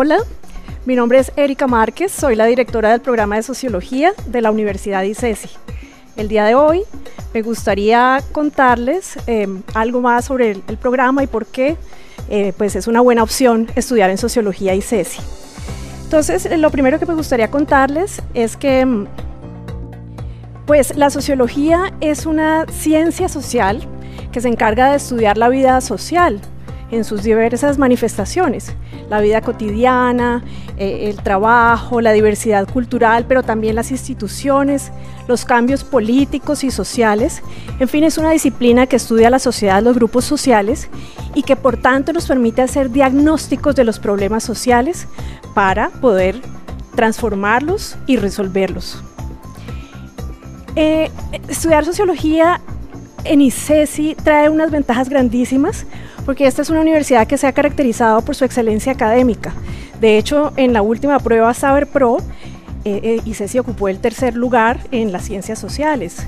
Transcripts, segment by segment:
Hola, mi nombre es Erika Márquez, soy la directora del programa de Sociología de la Universidad ICESI. El día de hoy me gustaría contarles em, algo más sobre el, programa y por qué eh, pues es una buena opción estudiar en Sociología ICESI. Entonces, eh, lo primero que me gustaría contarles es que em, pues la sociología es una ciencia social que se encarga de estudiar la vida social en sus diversas manifestaciones, la vida cotidiana, eh, el trabajo, la diversidad cultural, pero también las instituciones, los cambios políticos y sociales. En fin, es una disciplina que estudia la sociedad, los grupos sociales y que por tanto nos permite hacer diagnósticos de los problemas sociales para poder transformarlos y resolverlos. Eh, estudiar sociología en ICESI trae unas ventajas grandísimas porque esta es una universidad que se ha caracterizado por su excelencia académica. De hecho, en la última prueba Saber Pro, eh, eh, ICESI ocupó el tercer lugar en las ciencias sociales.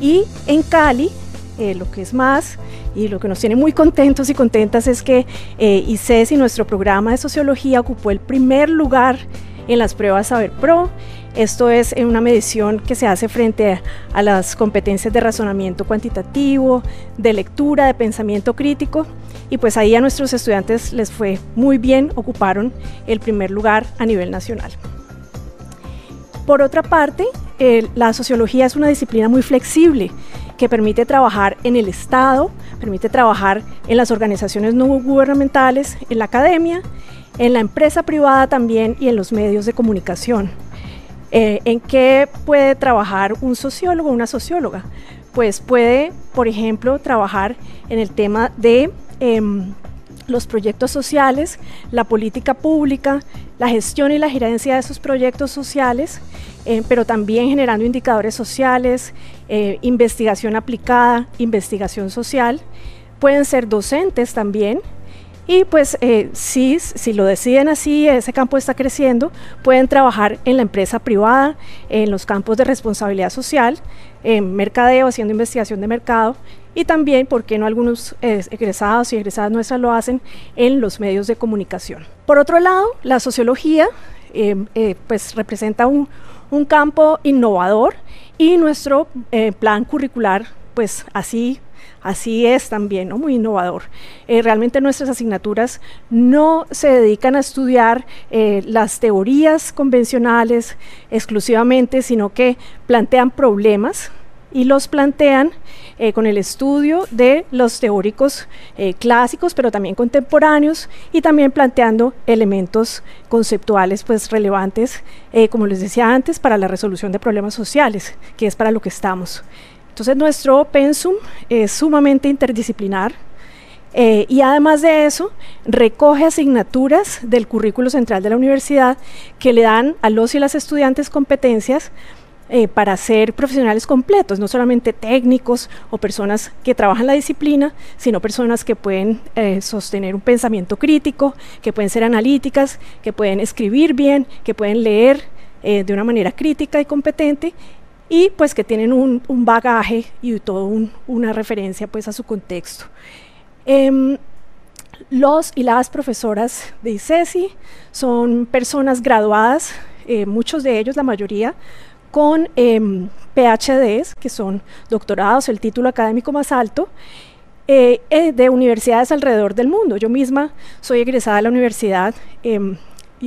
Y en Cali, eh, lo que es más y lo que nos tiene muy contentos y contentas es que eh, ICESI, nuestro programa de sociología, ocupó el primer lugar en las pruebas Saber Pro esto es una medición que se hace frente a las competencias de razonamiento cuantitativo, de lectura, de pensamiento crítico, y pues ahí a nuestros estudiantes les fue muy bien, ocuparon el primer lugar a nivel nacional. Por otra parte, la sociología es una disciplina muy flexible que permite trabajar en el Estado, permite trabajar en las organizaciones no gubernamentales, en la academia, en la empresa privada también y en los medios de comunicación. Eh, ¿En qué puede trabajar un sociólogo o una socióloga? Pues puede, por ejemplo, trabajar en el tema de em, los proyectos sociales, la política pública, la gestión y la gerencia de esos proyectos sociales, eh, pero también generando indicadores sociales, eh, investigación aplicada, investigación social. Pueden ser docentes también, y pues eh, si, si lo deciden así, ese campo está creciendo, pueden trabajar en la empresa privada, en los campos de responsabilidad social, en mercadeo, haciendo investigación de mercado y también, ¿por qué no algunos eh, egresados y egresadas nuestras lo hacen en los medios de comunicación? Por otro lado, la sociología eh, pues representa un, un, campo innovador y nuestro plan curricular pues así Así es también, muy innovador. Eh, realmente nuestras asignaturas no se dedican a estudiar eh, las teorías convencionales exclusivamente, sino que plantean problemas y los plantean eh, con el estudio de los teóricos clásicos, pero también contemporáneos, y también planteando elementos conceptuales pues, relevantes, como les decía antes, para la resolución de problemas sociales, que es para lo que estamos. Entonces nuestro pensum es sumamente interdisciplinar eh, y además de eso recoge asignaturas del currículo central de la universidad que le dan a los y las estudiantes competencias eh, para ser profesionales completos, no solamente técnicos o personas que trabajan la disciplina, sino personas que pueden eh, sostener un pensamiento crítico, que pueden ser analíticas, que pueden escribir bien, que pueden leer de una manera crítica y competente y pues que tienen un, bagaje y todo una referencia pues a su contexto. Em, los y las profesoras de ICESI son personas graduadas, eh, muchos de ellos, la mayoría, con em, PhDs, que son doctorados, el título académico más alto, eh, eh, de universidades alrededor del mundo. Yo misma soy egresada de la Universidad em,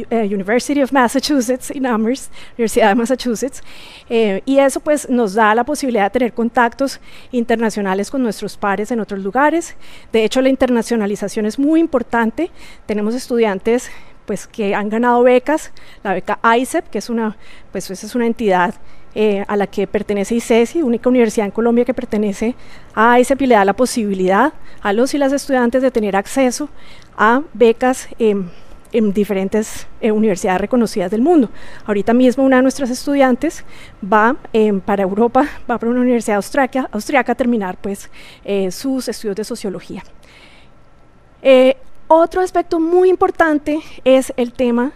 eh, University of Massachusetts in Amherst, Universidad de Massachusetts, eh, y eso pues nos da la posibilidad de tener contactos internacionales con nuestros pares en otros lugares. De hecho, la internacionalización es muy importante. Tenemos estudiantes pues que han ganado becas, la beca ICEP, que es una, pues es una entidad eh, a la que pertenece ICESI, única universidad en Colombia que pertenece a ICEP y le da la posibilidad a los y las estudiantes de tener acceso a becas en diferentes eh, universidades reconocidas del mundo. Ahorita mismo una de nuestras estudiantes va em, para Europa, va para una universidad austriaca, austriaca a terminar pues, eh, sus estudios de sociología. Eh, otro aspecto muy importante es el tema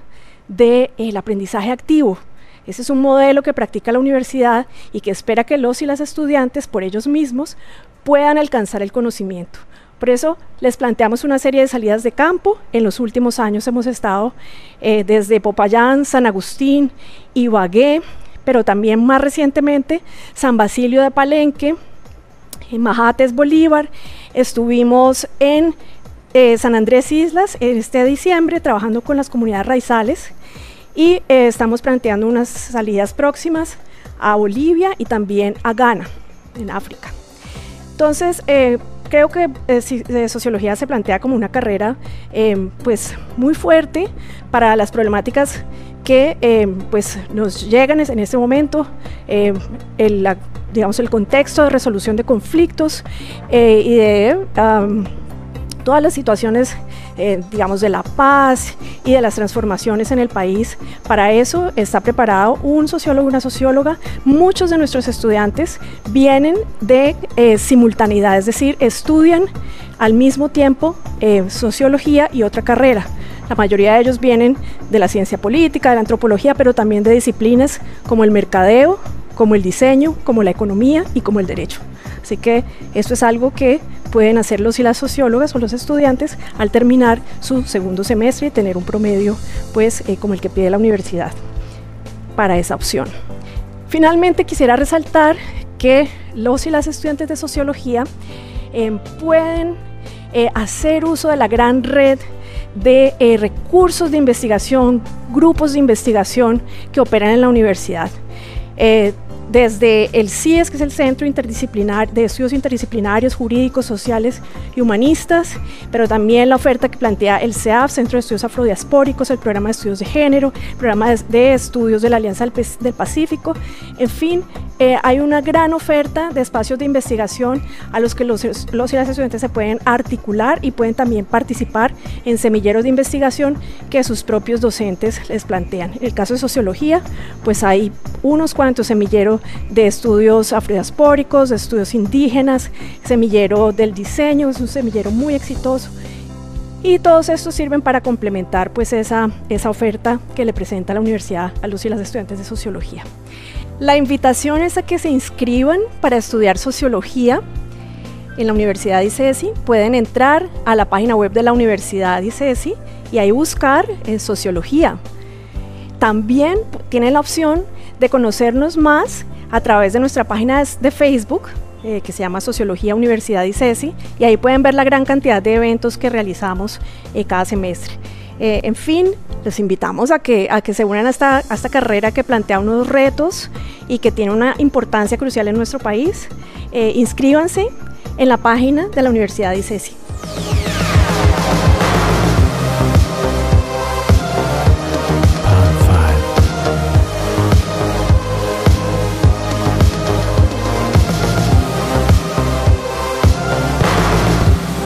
del aprendizaje activo. Ese es un modelo que practica la universidad y que espera que los y las estudiantes por ellos mismos puedan alcanzar el conocimiento Por eso les planteamos una serie de salidas de campo. En los últimos años hemos estado eh, desde Popayán, San Agustín, Ibagué, pero también más recientemente San Basilio de Palenque, en Majates, Bolívar. Estuvimos en eh, San Andrés Islas este diciembre trabajando con las comunidades raizales y eh, estamos planteando unas salidas próximas a Bolivia y también a Ghana, en África. Entonces, eh, creo que eh, sociología se plantea como una carrera pues muy fuerte para las problemáticas que pues nos llegan en este momento, el, digamos, el contexto de resolución de conflictos y de todas las situaciones eh, digamos, de la paz y de las transformaciones en el país. Para eso está preparado un sociólogo, una socióloga. Muchos de nuestros estudiantes vienen de eh, simultaneidad, es decir, estudian al mismo tiempo eh, sociología y otra carrera. La mayoría de ellos vienen de la ciencia política, de la antropología, pero también de disciplinas como el mercadeo, como el diseño, como la economía y como el derecho. Así que esto es algo que pueden hacer los y las sociólogas o los estudiantes al terminar su segundo semestre y tener un promedio pues eh, como el que pide la universidad para esa opción. Finalmente quisiera resaltar que los y las estudiantes de sociología eh, pueden eh, hacer uso de la gran red de recursos de investigación, grupos de investigación que operan en la universidad desde el CIES, que es el Centro Interdisciplinar de Estudios Interdisciplinarios, Jurídicos, Sociales y Humanistas, pero también la oferta que plantea el CEAF, Centro de Estudios Afrodiaspóricos, el Programa de Estudios de Género, Programa de, Estudios de la Alianza del, Pacífico, en fin, eh, hay una gran oferta de espacios de investigación a los que los, los y las estudiantes se pueden articular y pueden también participar en semilleros de investigación que sus propios docentes les plantean. En el caso de sociología, pues hay unos cuantos semilleros de estudios afrodiaspóricos, de estudios indígenas, semillero del diseño, es un semillero muy exitoso. Y todos estos sirven para complementar pues esa, esa oferta que le presenta la universidad a los y las estudiantes de sociología. La invitación es a que se inscriban para estudiar sociología en la Universidad de ICESI. Pueden entrar a la página web de la Universidad de ICESI y ahí buscar en sociología. También tienen la opción de conocernos más a través de nuestra página de Facebook, eh, que se llama Sociología Universidad ICESI, y ahí pueden ver la gran cantidad de eventos que realizamos eh, cada semestre. Eh, en fin, les invitamos a que, a que se unan a esta, a esta carrera que plantea unos retos y que tiene una importancia crucial en nuestro país. inscríbanse en la página de la Universidad ICESI.